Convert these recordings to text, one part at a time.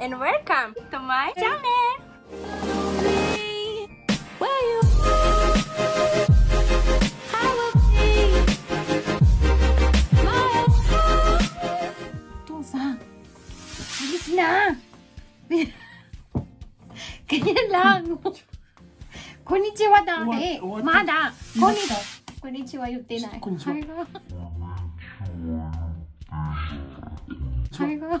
And welcome to my channel! こんにちはだね。まだ。こんにちは。こんにちは言ってない。あれが。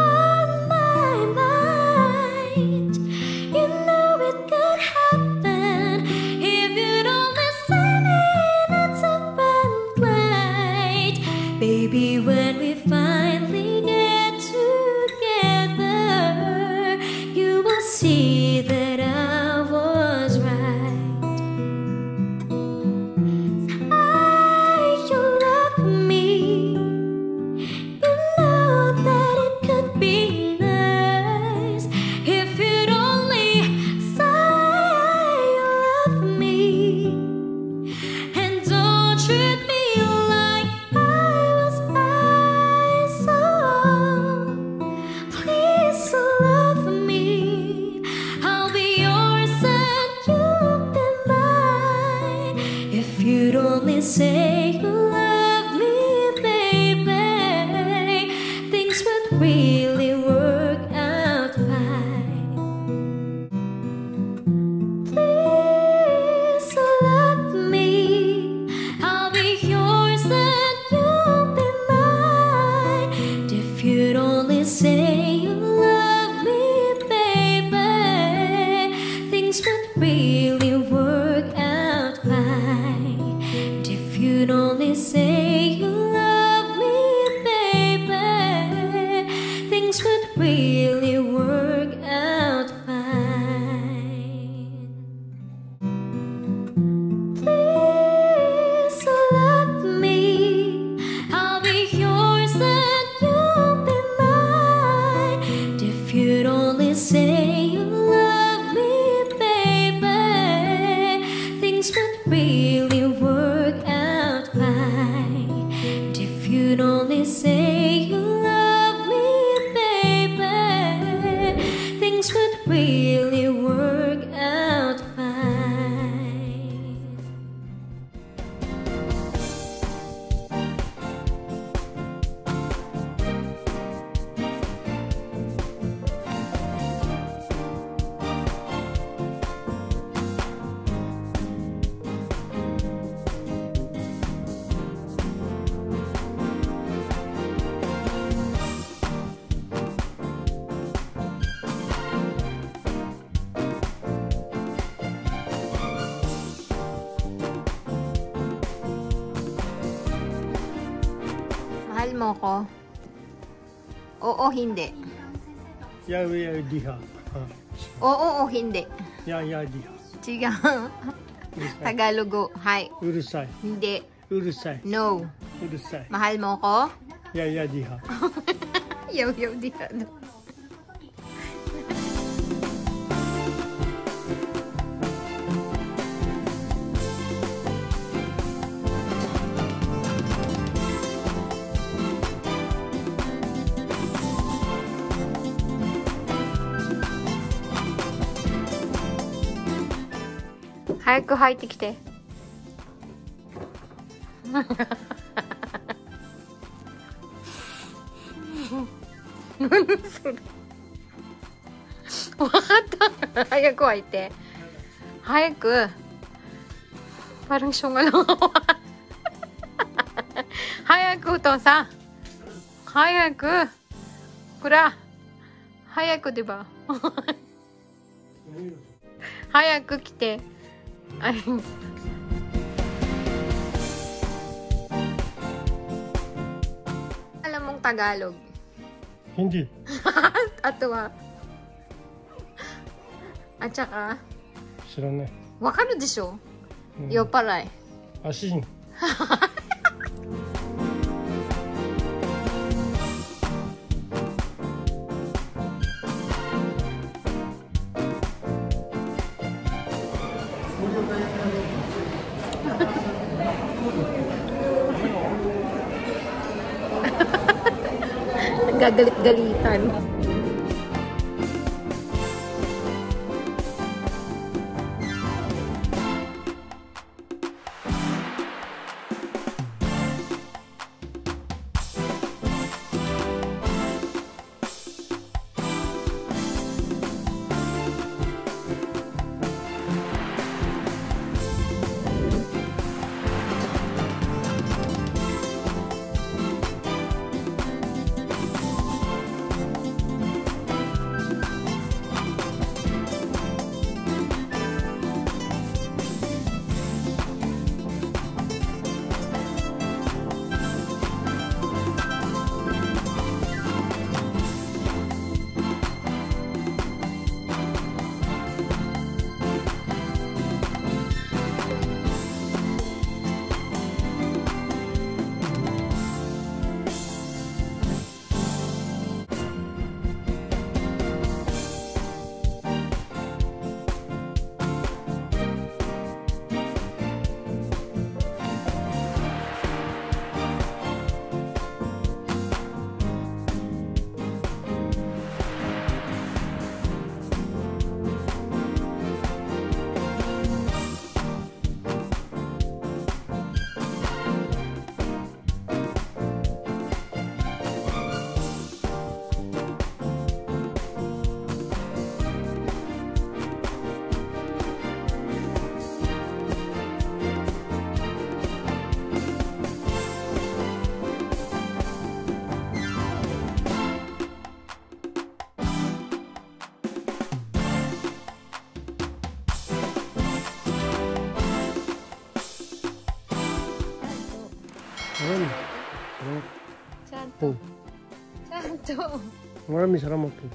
If you'd only say you we Mahal mo ko? Oo, hindi. Yeah, we are diha. Oo, oo, hindi. Yeah, yeah, diha. Sige. Tagalogo. Oh. Hi. Urusay. Hindi. Urusay. No. Urusay. Mahal mo ko? Yeah, yeah, diha. yaw, yaw, diha. Ka. ano. Hayako 入ってきて。わかった。早く開いて。早く。Parang syunga lang ako. 早く、お父さん。早く。ほら。早くでば。早く来て。I think so. Alam mong Tagalog? Hindi. At tuwa. At saka? Shiranai. Wakano desho? Mm. Yopparai. Ah, shin. nagagalit-galitan. しょうん酔っ払い。足に。Gagalit-galitan. Marami. Santo. Oh, Santo. marami salamat po.